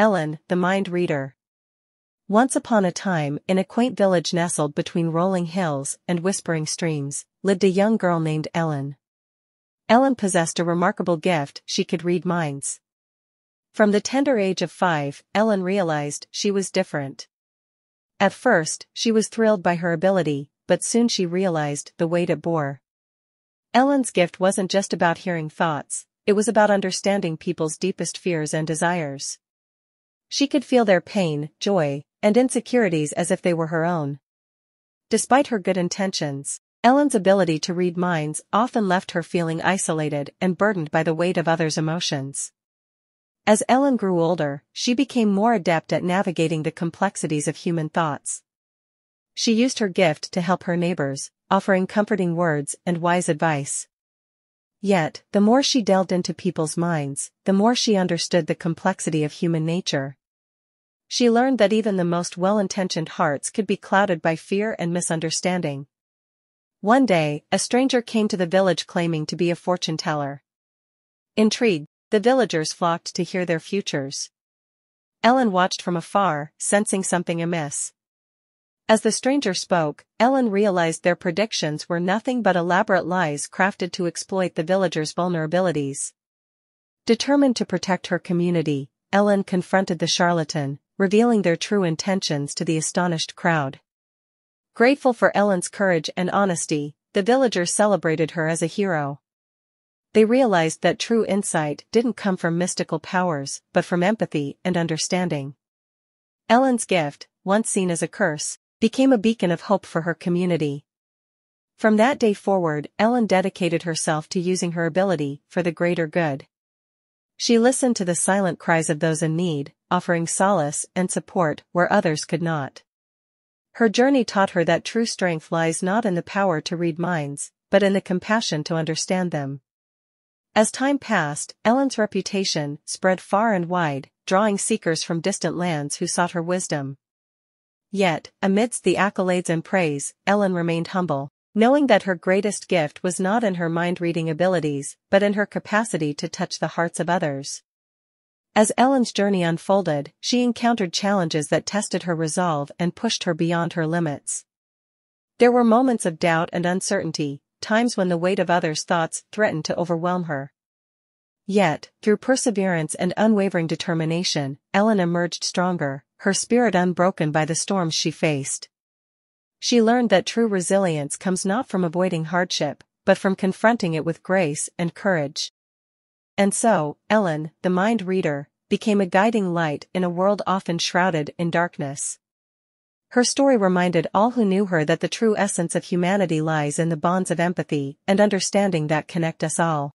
Ellen, the mind reader. Once upon a time, in a quaint village nestled between rolling hills and whispering streams, lived a young girl named Ellen. Ellen possessed a remarkable gift, she could read minds. From the tender age of five, Ellen realized she was different. At first, she was thrilled by her ability, but soon she realized the weight it bore. Ellen's gift wasn't just about hearing thoughts, it was about understanding people's deepest fears and desires. She could feel their pain, joy, and insecurities as if they were her own. Despite her good intentions, Ellen's ability to read minds often left her feeling isolated and burdened by the weight of others' emotions. As Ellen grew older, she became more adept at navigating the complexities of human thoughts. She used her gift to help her neighbors, offering comforting words and wise advice. Yet, the more she delved into people's minds, the more she understood the complexity of human nature. She learned that even the most well-intentioned hearts could be clouded by fear and misunderstanding. One day, a stranger came to the village claiming to be a fortune teller. Intrigued, the villagers flocked to hear their futures. Ellen watched from afar, sensing something amiss. As the stranger spoke, Ellen realized their predictions were nothing but elaborate lies crafted to exploit the villagers' vulnerabilities. Determined to protect her community, Ellen confronted the charlatan, revealing their true intentions to the astonished crowd. Grateful for Ellen's courage and honesty, the villagers celebrated her as a hero. They realized that true insight didn't come from mystical powers, but from empathy and understanding. Ellen's gift, once seen as a curse, became a beacon of hope for her community. From that day forward, Ellen dedicated herself to using her ability for the greater good. She listened to the silent cries of those in need, offering solace and support where others could not. Her journey taught her that true strength lies not in the power to read minds, but in the compassion to understand them. As time passed, Ellen's reputation spread far and wide, drawing seekers from distant lands who sought her wisdom. Yet, amidst the accolades and praise, Ellen remained humble knowing that her greatest gift was not in her mind-reading abilities, but in her capacity to touch the hearts of others. As Ellen's journey unfolded, she encountered challenges that tested her resolve and pushed her beyond her limits. There were moments of doubt and uncertainty, times when the weight of others' thoughts threatened to overwhelm her. Yet, through perseverance and unwavering determination, Ellen emerged stronger, her spirit unbroken by the storms she faced. She learned that true resilience comes not from avoiding hardship, but from confronting it with grace and courage. And so, Ellen, the mind reader, became a guiding light in a world often shrouded in darkness. Her story reminded all who knew her that the true essence of humanity lies in the bonds of empathy and understanding that connect us all.